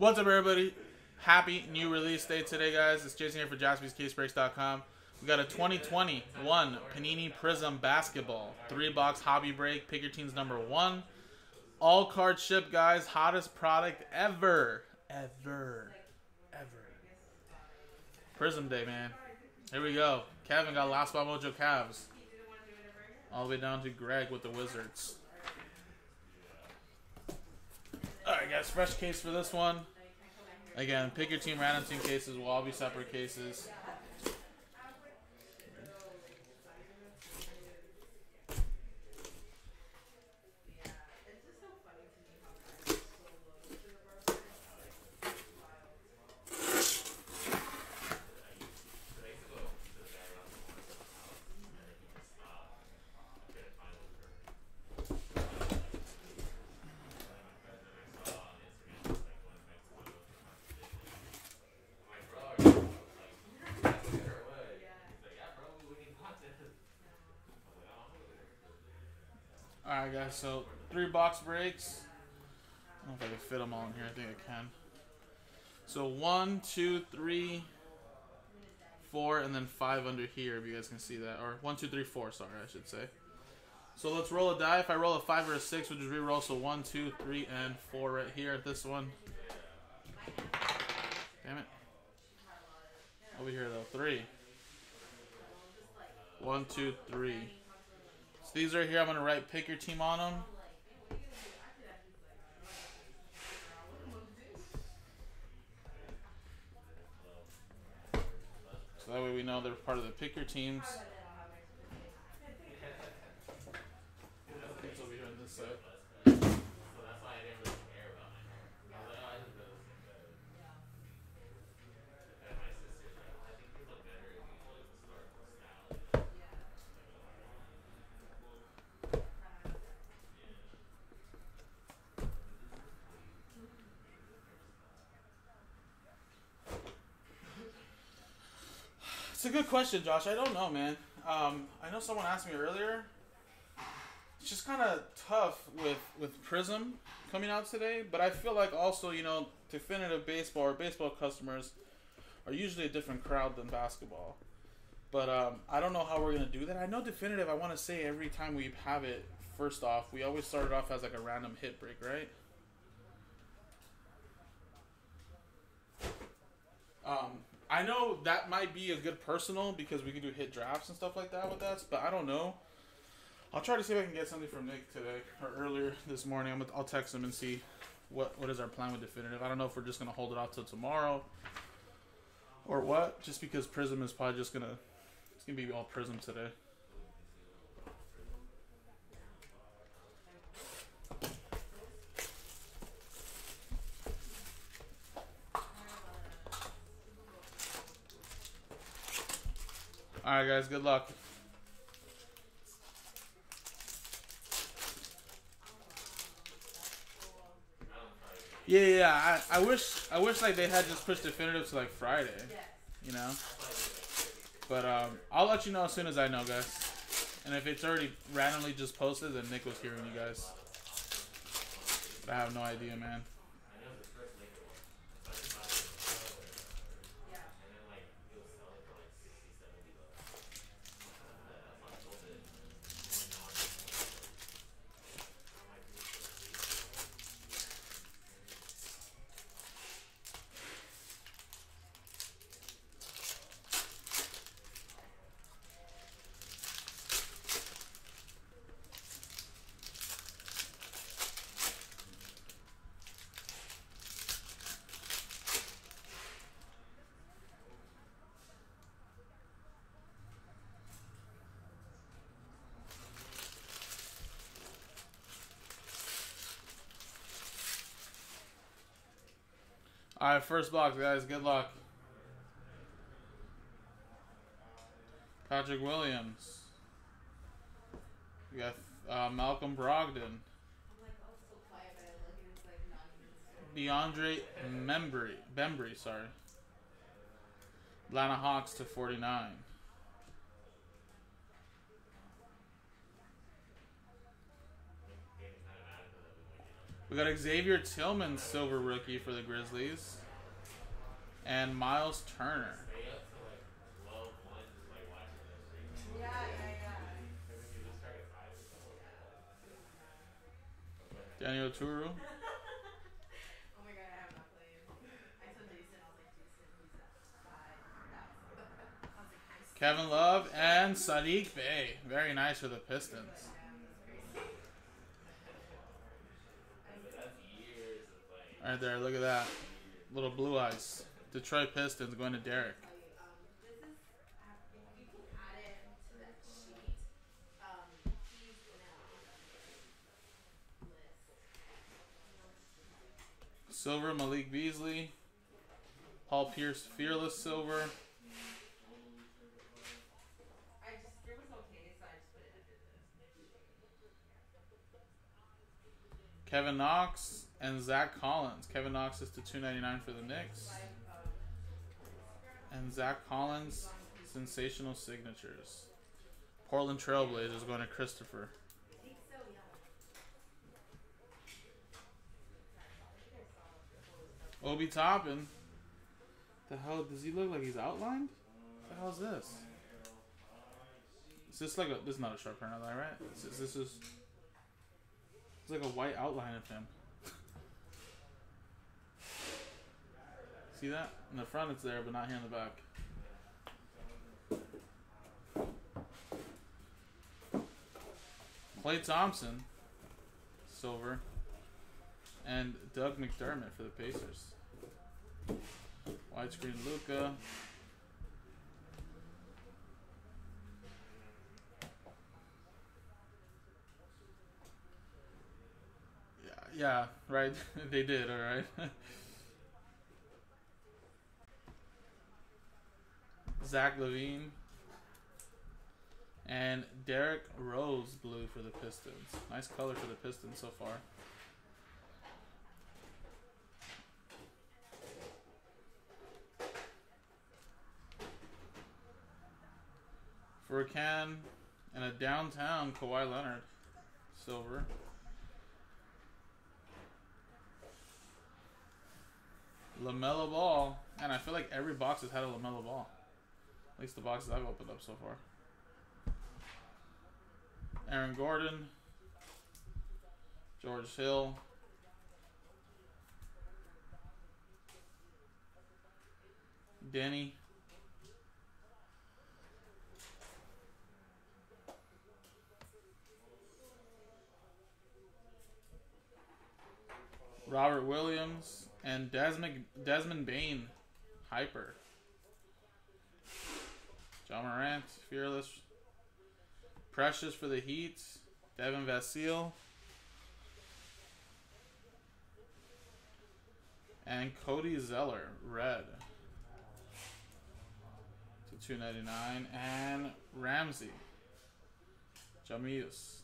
What's up, everybody? Happy new release day today, guys. It's Jason here for JaspysCaseBreaks.com. We got a 2021 Panini Prizm Basketball three box hobby break. Pick your team's number one. All card ship, guys. Hottest product ever, ever, ever. Prizm Day, man. Here we go. Kevin got Last Spot Mojo Cavs. All the way down to Greg with the Wizards. Alright, guys, fresh case for this one. Again, pick your team random team cases will all be separate cases. Alright, guys, so three box breaks. I don't know if I can fit them all in here. I think I can. So one, two, three, four, and then five under here, if you guys can see that. Or one, two, three, four, sorry, I should say. So let's roll a die. If I roll a five or a six, we'll just re-roll. So one, two, three, and four right here at this one. Damn it. Over here, though. Three. One, two, three. So these right here, I'm going to write pick your team on them. So that way we know they're part of the pick your teams. Over here this. It's a good question, Josh. I don't know, man. Um, I know someone asked me earlier. It's just kind of tough with with Prizm coming out today, but I feel like also, you know, definitive baseball or baseball customers are usually a different crowd than basketball. But um, I don't know how we're gonna do that. I know definitive. I want to say every time we have it, first off, we always start it off as like a random hit break, right? Um, I know that might be a good personal because we can do hit drafts and stuff like that with us, but I don't know. I'll try to see if I can get something from Nick today or earlier this morning. I'm, I'll text him and see what what is our plan with definitive. I don't know if we're just gonna hold it off till tomorrow or what. Just because Prizm is probably just gonna it's gonna be all Prizm today. All right, guys. Good luck. Yeah, yeah. I, I wish I wish like they had just pushed definitive to like Friday. You know. But um, I'll let you know as soon as I know, guys. And if it's already randomly just posted, then Nick was hearing you guys. But I have no idea, man. All right, first box, guys. Good luck. Patrick Williams. We got uh, Malcolm Brogdon. DeAndre Membry, Bembry, sorry. Atlanta Hawks to 49. We got Xavier Tillman, silver rookie for the Grizzlies. And Miles Turner. Daniel Oturu. Oh my god, I have not played. I told Jason, I was like, Jason, he's at five. I was like, nice. Kevin Love and Sadiq Bey. Very nice for the Pistons. There, look at that. Little blue eyes. Detroit Pistons going to Derek. Silver, Malik Beasley. Paul Pierce, Fearless Silver. Kevin Knox and Zach Collins. Kevin Knox is to 299 for the Knicks. And Zach Collins, sensational signatures. Portland Trailblazers going to Christopher. Obi Toppin. The hell does he look like he's outlined? The hell is this? Is this like a? This is not a sharp outline, right? This is, this is. It's like a white outline of him. See that? In the front it's there, but not here in the back. Klay Thompson, silver, and Doug McDermott for the Pacers. Widescreen Luka. Yeah, yeah, right. they did, all right. Zach LaVine and Derrick Rose blue for the Pistons. Nice color for the Pistons so far. For a can and a downtown Kawhi Leonard silver. LaMelo Ball, and I feel like every box has had a LaMelo Ball. At least the boxes I've opened up so far. Aaron Gordon, George Hill, Denny, Robert Williams, and Desmond Desmond Bane, Hyper. John Morant, Fearless, Precious for the Heat, Devin Vassell, and Cody Zeller, Red, to two ninety nine, and Ramsey, Jahmi'us,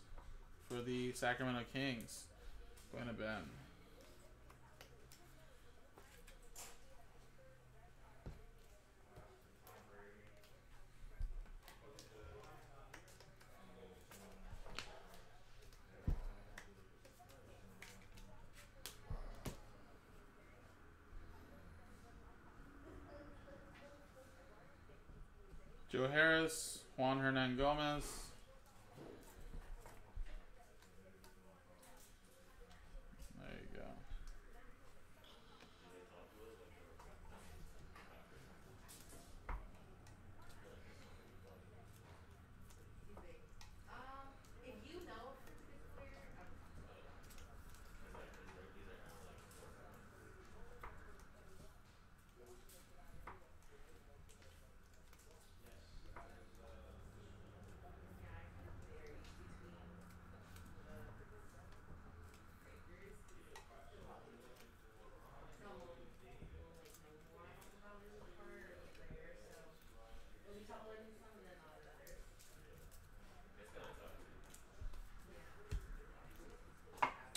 for the Sacramento Kings, going to Ben. Joe Harris, Juan Hernangomez. There you go. Um, if you know if it's this clear, um, yeah, I can vary between the breakers. Some will, will like know more about this part or the player, so it'll be taller than some and then not others.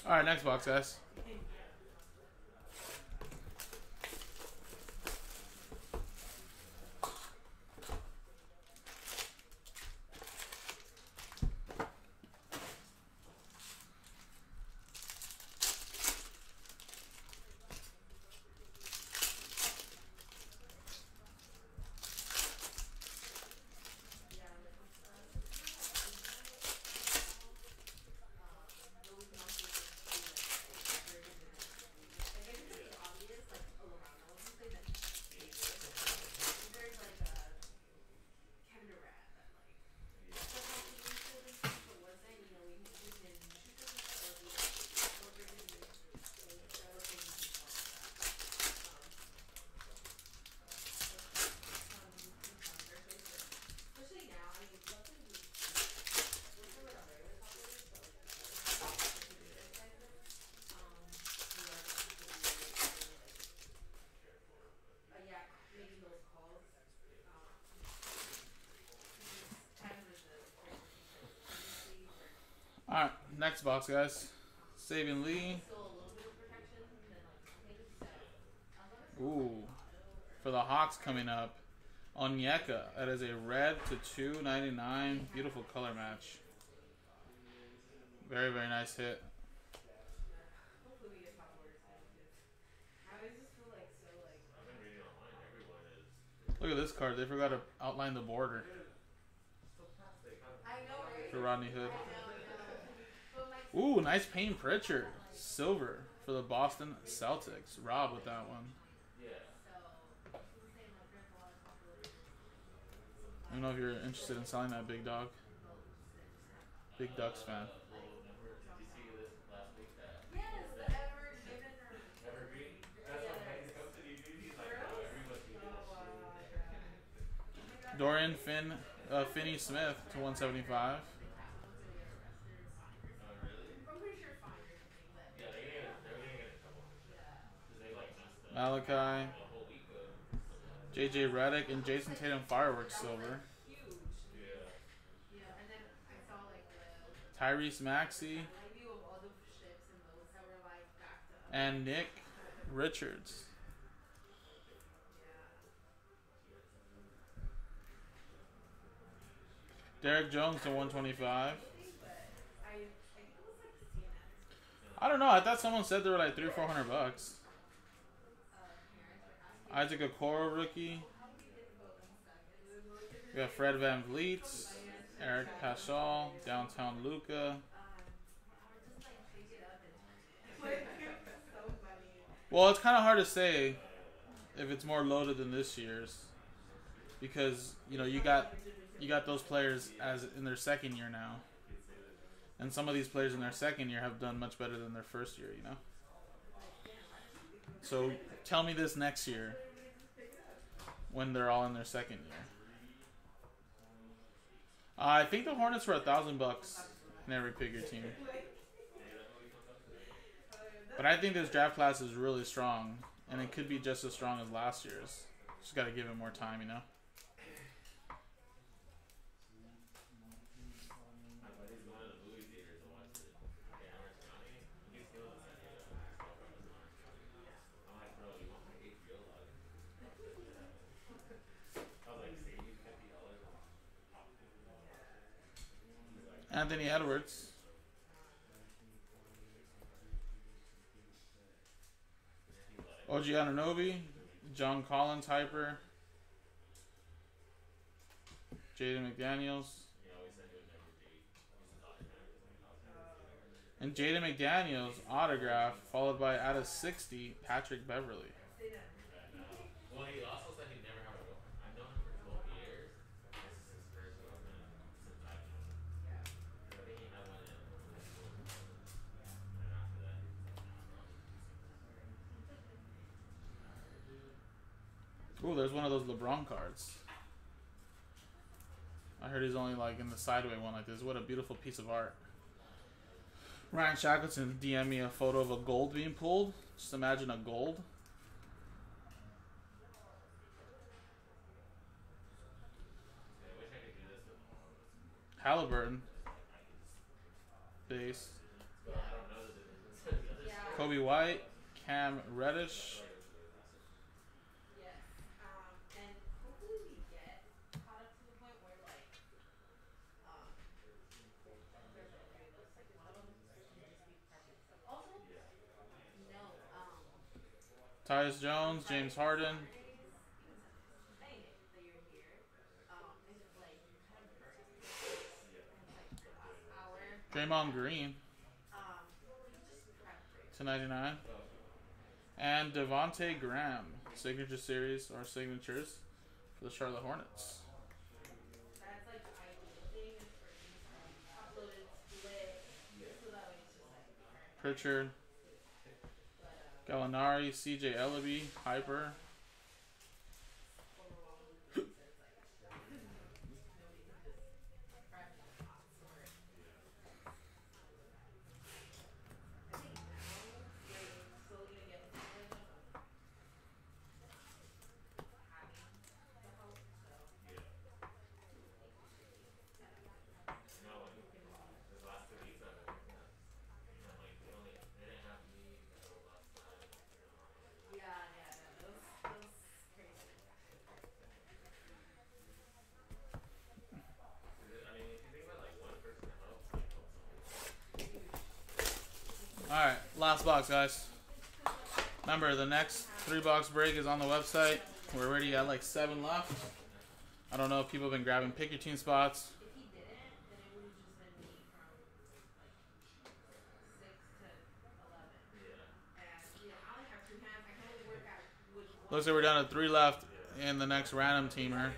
All right, next box, guys. Maybe guys. Saben Lee. Ooh. For the Hawks coming up. Onyeka. That is a red to 299. Beautiful color match. Very, very nice hit. Hopefully we get top orders soon. because I always just feel like so like. Look at this card. They forgot to outline the border I know, right? for Rodney Hood. I know, I know. But like, Ooh, nice Payton Pritchard. Silver for the Boston Celtics. Rob with that one. I don't know if you're interested in selling that big dog. Big Ducks fan. Dorian Finn, uh, Finney Smith to 175. I'm pretty sure fine or something, but Malachi. JJ Redick and Jayson Tatum fireworks silver. Tyrese Maxey and Nick Richards. Derrick Jones to 125. I, I think it was like CNN. I don't know. I thought someone said they were like three or four hundred bucks. Isaac Okoro rookie. We got Fred VanVleet, Eric Paschall, downtown Luka. Well, it's kind of hard to say if it's more loaded than this year's because you know you got you got those players as in their second year now, and some of these players in their second year have done much better than their first year. You know. So tell me this next year when they're all in their second year. Uh, I think the Hornets were a thousand bucks in every pick your team. But I think this draft class is really strong, and it could be just as strong as last year's. Just got to give it more time, you know. Anthony Edwards. OG Anunoby, John Collins Hyper, Jaden McDaniels, and Jaden McDaniels autograph followed by out of 60 Patrick Beverley. Well, he also said he'd never have a girlfriend. I've known him for 12 years. This is his first girlfriend since I've known him. I think he had one in high school. And after that, he was like, Ooh, there's one of those LeBron cards. I heard he's only like in the sideway one like this. What a beautiful piece of art. Ryan Shackleton DM me a photo of a gold being pulled. Just imagine a gold. I wish I could do this with more. Halliburton. Base. But I don't know the difference. the other Yeah. Coby White. Cam Reddish. Yes. Um, and hopefully we get caught up to the point where like, um, there's like three of us, like one of them can just be perfect. So also, no, um, Tyus Jones. James Harden. saying it that you're here, um, is just like kind of perfect. And like Jones, James Harden. Draymond Green. um, just prep great. to 99. And Devonte Graham, signature series or signatures for the Charlotte Hornets. That's like the ideal thing is for you to upload it, split, so that way it's just like perfect. Pritchard, Gallinari, CJ Elleby, Hyper. No, like, his last two weeks of it. All right, last box, guys. Remember, the next three box break is on the website. We're already at like seven left. I don't know if people have been grabbing pick your team spots. Looks like we're down to three left in the next random teamer.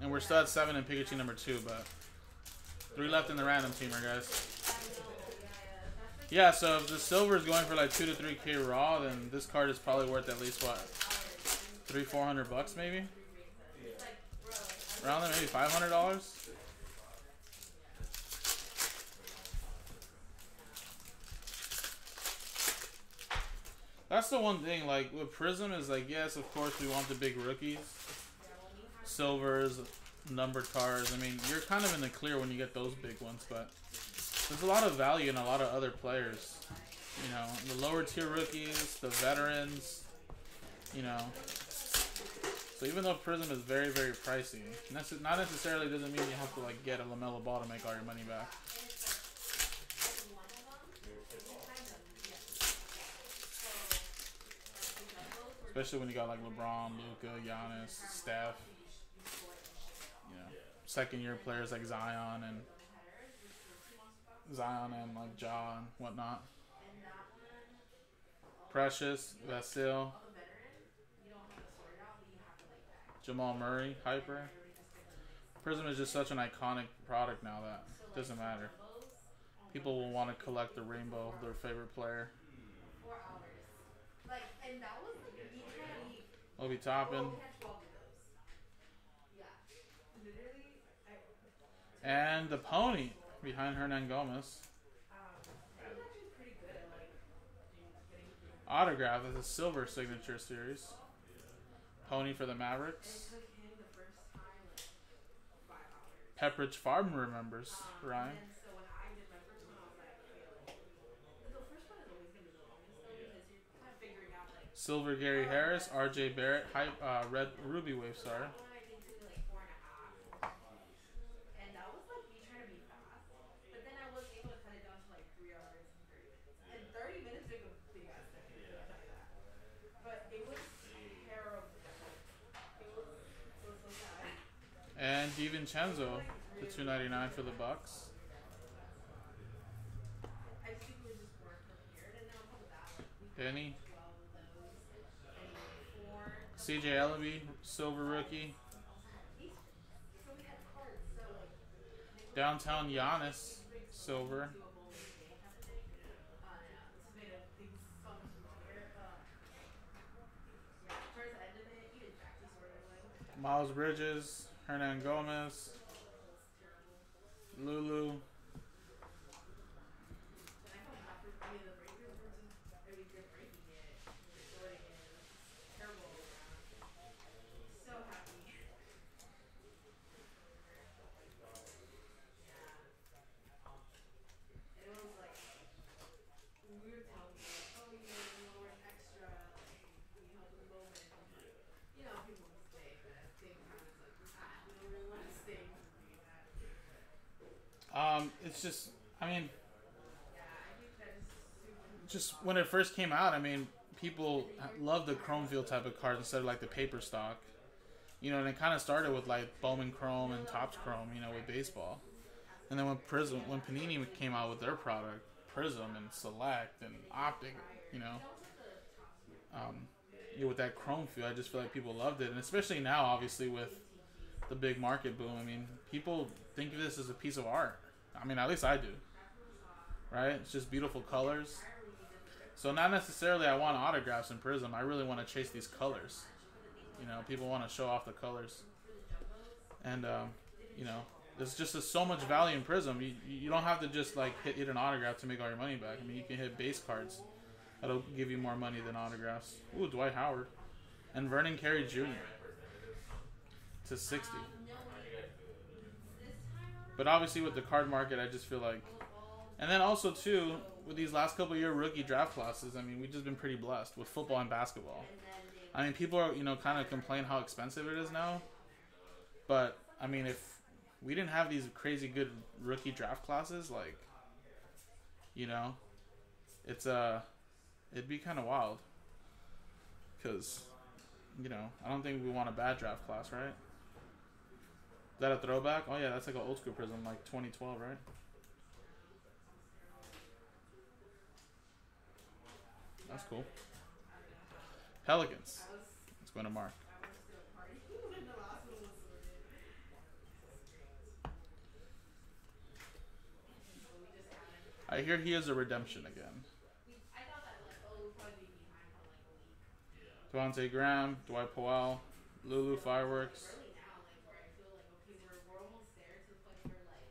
And we're still at seven in team number two, but three left in the random teamer, guys. Yeah, so if the silver is going for like two to three K raw, then this card is probably worth at least what? Three, four hundred bucks maybe? Around there, maybe five hundred dollars? That's the one thing, like with Prizm is like yes, of course we want the big rookies. Silvers, numbered cards. I mean, you're kind of in the clear when you get those big ones, but there's a lot of value in a lot of other players. You know, the lower tier rookies, the veterans, you know. So even though Prizm is very, very pricey, not necessarily doesn't mean you have to like get a LaMelo Ball to make all your money back. Especially when you got like LeBron, Luka, Giannis, Steph. You know, second year players like Zion and Zion and like Ja and whatnot. Precious, Vassell, Jamal Murray, Hyper. Prizm is just such an iconic product now that doesn't matter. People will want to collect the rainbow their favorite player. Obi Toppin. we had 12 of those. Yeah. Literally, And the pony behind Hernangomez. Autograph is a silver signature series. Pony for the Mavericks. Pepperidge Farm remembers Ryan. Silver Gary Harris, R.J. Barrett, uh, red Ruby Wave Star. That one I did to like four and a half. And that was like me trying to be fast, but then I was able to cut it down to like three hours and thirty minutes. And thirty minutes took a big ass second. I'll tell you that. But it was terrible. It was so so sad. And DiVincenzo, the 299 for the Bucks. I just think we just weren't prepared, and then on top of that, like we Benny, twelve of those, and. CJ Elleby, silver rookie. Downtown Giannis, silver. the Miles Bridges, Hernangomez, Lulu. when I come back from any of the breakers were just really good breaking it, recording it, it was just terrible all around. So happy. Yeah. And it was like we were telling me like, oh you know, you know, we're extra, like we help in the moment. You know, people mistake, but at the same time it's like, ah, we don't really want to stay and do that. Um, it's just, I mean, just when it first came out, I mean, people loved the chrome field type of cards instead of like the paper stock. You know, and it kind of started with like Bowman Chrome and Topps Chrome, you know, with baseball. And then when Prizm, when Panini came out with their product, Prizm and Select and Optic, you know, um, you know, with that chrome feel, I just feel like people loved it, and especially now, obviously with the big market boom. I mean, people think of this as a piece of art. I mean, at least I do. Right? It's just beautiful colors. So not necessarily I want autographs in Prizm. I really want to chase these colors. You know, people want to show off the colors, and um, you know, there's just so much value in Prizm. You you don't have to just like hit, hit an autograph to make all your money back. I mean, you can hit base cards. That'll give you more money than autographs. Ooh, Dwight Howard, and Vernon Carey Jr. to sixty. But obviously, with the card market, I just feel like, and then also too with these last couple year rookie draft classes. I mean, we've just been pretty blessed with football and basketball. I mean, people are you know kind of complain how expensive it is now, but I mean, if we didn't have these crazy good rookie draft classes, like, you know, it's uh, it'd be kind of wild. Cause, you know, I don't think we want a bad draft class, right? Is that a throwback? Oh yeah, that's like an old school prism, like 2012, right? That's cool. Pelicans. It's going into Mark. I hear he is a redemption again. Devontae Graham, Dwight Powell, Lulu Fireworks. Early now, like where I feel like okay we're we're almost there to the point where like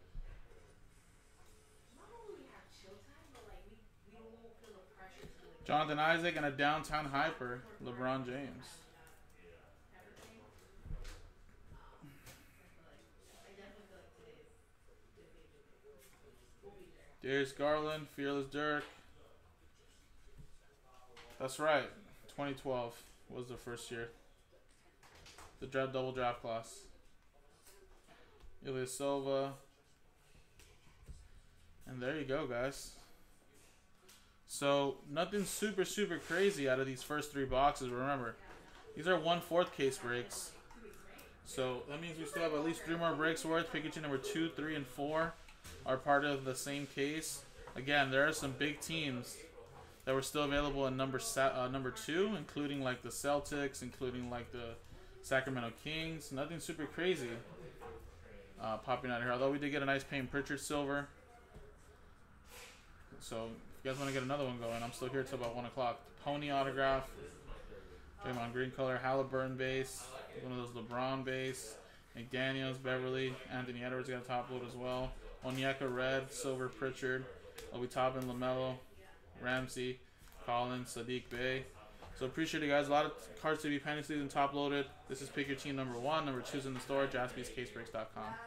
not only we have chill time but like we we won't feel the pressure to like Jonathan Isaac and a downtown hyper, LeBron James. Darius Garland, Fearless Dirk. That's right. 2012 was the first year. The draft double draft class. Ilya Silva. And there you go, guys. So nothing super super crazy out of these first three boxes. Remember, these are one fourth case breaks. So that means we still have at least three more breaks worth. Pikachu number two, three, and four are part of the same case. Again, there are some big teams that were still available in number uh, number two, including like the Celtics, including like the Sacramento Kings. Nothing super crazy uh, popping out here. Although we did get a nice Payton Pritchard silver. So if you guys want to get another one going, I'm still here till about one o'clock. Pony autograph, Draymond Green color, Halliburton base, one of those LeBron base, McDaniel's, Beverley, Anthony Edwards got a top load as well. Onyeka red, silver Pritchard, Obi Toppin, Lamelo, Ramsey, Collins, Sadiq Bey. So appreciate it, guys. A lot of cards to be pending season top loaded. This is pick your team number one. Number two is in the store. JaspysCaseBreaks.com.